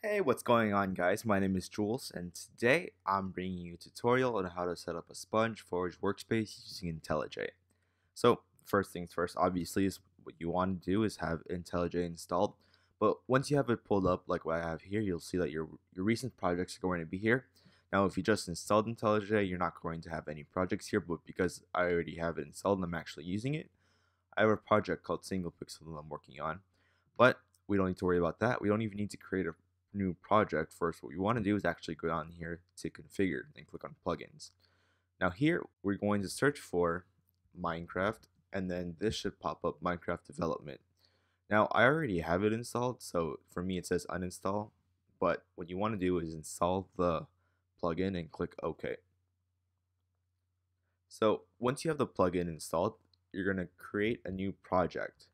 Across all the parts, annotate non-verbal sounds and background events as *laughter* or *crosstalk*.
Hey, what's going on guys? My name is Jules and today I'm bringing you a tutorial on how to set up a Sponge Forge workspace using IntelliJ. So first things first, obviously is what you want to do is have IntelliJ installed. But once you have it pulled up like what I have here, you'll see that your, your recent projects are going to be here. Now if you just installed IntelliJ, you're not going to have any projects here, but because I already have it installed and I'm actually using it, I have a project called Single Pixel that I'm working on. But we don't need to worry about that. We don't even need to create a new project, first what you want to do is actually go down here to configure and click on plugins. Now here we're going to search for Minecraft and then this should pop up Minecraft development. Now I already have it installed so for me it says uninstall but what you want to do is install the plugin and click OK. So once you have the plugin installed you're going to create a new project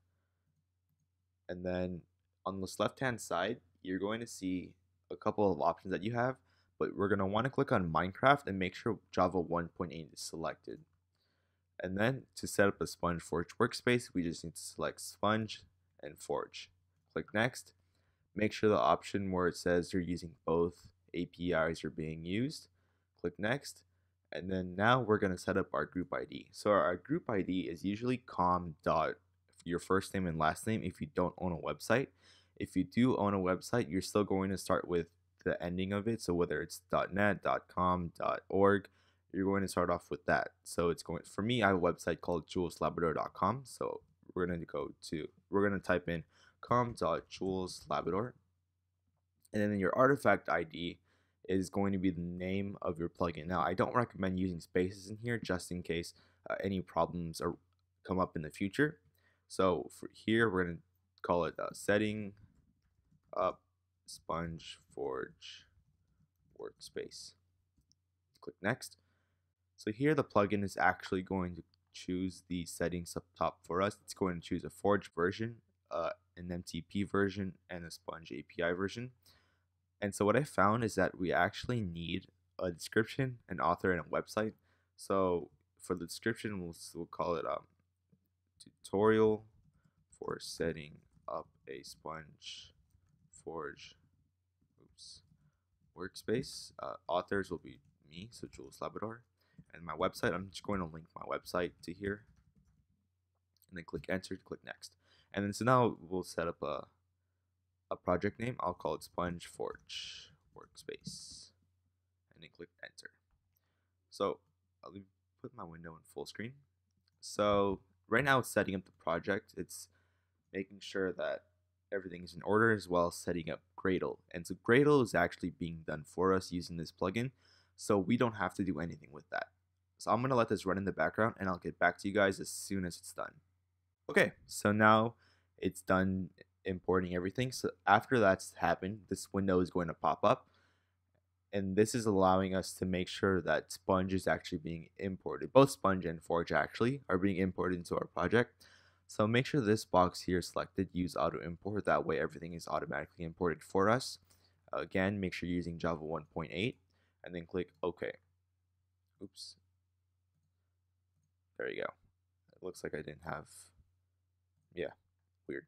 and then on this left hand side you're going to see a couple of options that you have, but we're going to want to click on Minecraft and make sure Java 1.8 is selected. And then to set up a Sponge Forge workspace, we just need to select Sponge and Forge. Click Next. Make sure the option where it says you're using both APIs are being used. Click Next. And then now we're going to set up our group ID. So our group ID is usually com dot your first name and last name if you don't own a website. If you do own a website, you're still going to start with the ending of it. So whether it's .net, .com, .org, you're going to start off with that. So it's going for me. I have a website called juleslabador.com. So we're going to go to we're going to type in com.juleslabador, and then your artifact ID is going to be the name of your plugin. Now I don't recommend using spaces in here just in case uh, any problems are come up in the future. So for here we're going to call it uh, setting up Sponge Forge workspace. Click next. So here the plugin is actually going to choose the settings up top for us. It's going to choose a Forge version, uh, an MCP version, and a Sponge API version. And so what I found is that we actually need a description, an author, and a website. So for the description, we'll, we'll call it um, tutorial for setting up a Sponge Forge oops, workspace. Uh, authors will be me, so Jules Labador. And my website, I'm just going to link my website to here. And then click enter, to click next. And then so now we'll set up a, a project name. I'll call it Sponge Forge Workspace. And then click enter. So I'll put my window in full screen. So right now it's setting up the project. It's making sure that everything is in order as well as setting up Gradle. And so Gradle is actually being done for us using this plugin, so we don't have to do anything with that. So I'm going to let this run in the background and I'll get back to you guys as soon as it's done. Okay, so now it's done importing everything. So after that's happened, this window is going to pop up. And this is allowing us to make sure that Sponge is actually being imported. Both Sponge and Forge actually are being imported into our project. So make sure this box here selected use auto import. That way everything is automatically imported for us. Again, make sure you're using Java 1.8 and then click OK. Oops. There you go. It looks like I didn't have, yeah, weird.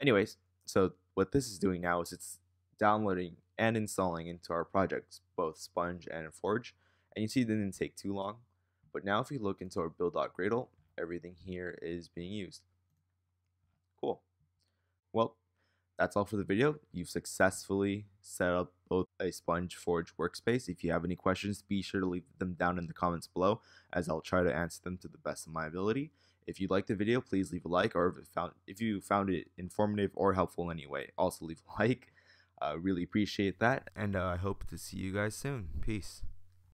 Anyways, so what this is doing now is it's downloading and installing into our projects, both Sponge and Forge. And you see it didn't take too long. But now if you look into our build.gradle, everything here is being used. Well, that's all for the video. You've successfully set up both a Sponge Forge workspace. If you have any questions, be sure to leave them down in the comments below as I'll try to answer them to the best of my ability. If you liked the video, please leave a like or if, found, if you found it informative or helpful in any way, also leave a *laughs* like. Uh, really appreciate that and uh, I hope to see you guys soon. Peace.